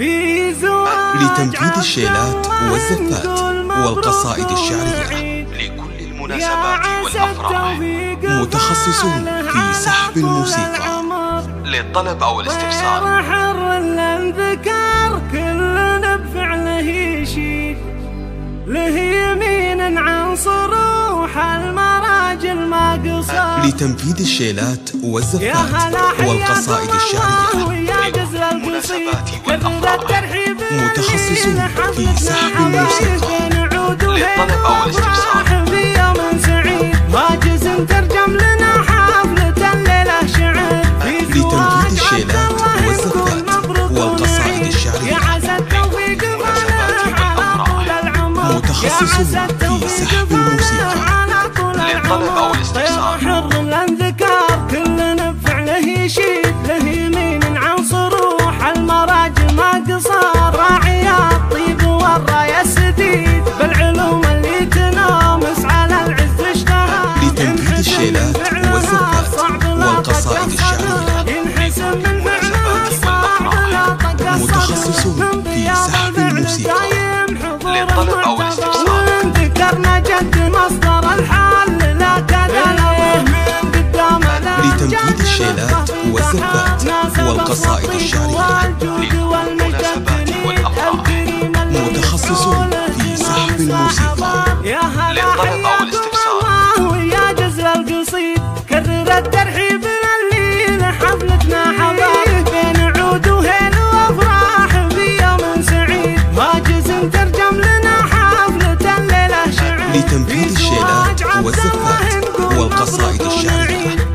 في زواج لتنفيذ الشيلات والزفات والقصائد الشعرية. لكل المناسبات والأفراح. متخصصون في سحب الموسيقى. للطلب أو الاستفسار. حر الانذكار كلنا بفعله يشيد. له يمين عن صروح المراجل ما قصر لتنفيذ الشيلات يا والزفات والقصائد الشعرية المناسبات والأفراح. متخصصون في سحب الموسيقى. للطلب أو الاستفسار. ونفرح في يوم سعيد ترجم لنا حفلة الليلة شعر في لتنفيذ الشيلات والزفات والقصائد. الشعرية. يا متخصصون يا في سحب الموسيقى. قائد الشعب ينحسب من معنى صاحب العقد متخصصون في سحب الموسيقى. للطلب أو الاستفسار ذكرنا جد مصدر الحال لا تدلوه من قدامنا لتنفيذ الشيلات والزفات والقصائد الشعرية. للمناسبات والأوقات متخصصون في سحب الموسيقى. هلا أو الاستفسار. ويا جزل القصيد. كرر الترحيب. تنفيذ الشيلات والزفات والقصائد الشعرية